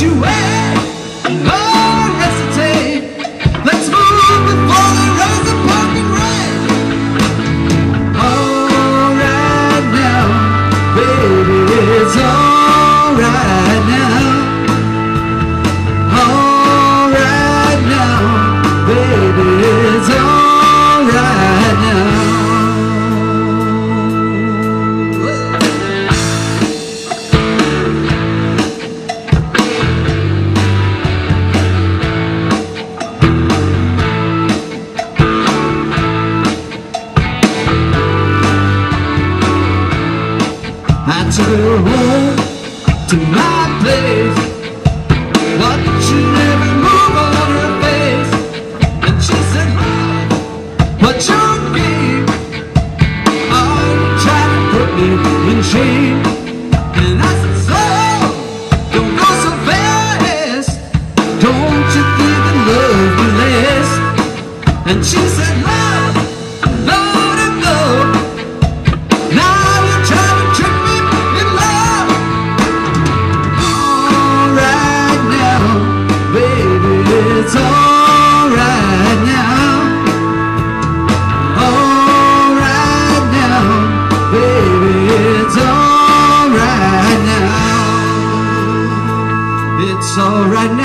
you I took her home to my place. It's alright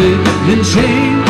living in.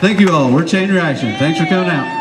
Thank you all. We're Chain Reaction. Thanks for coming out.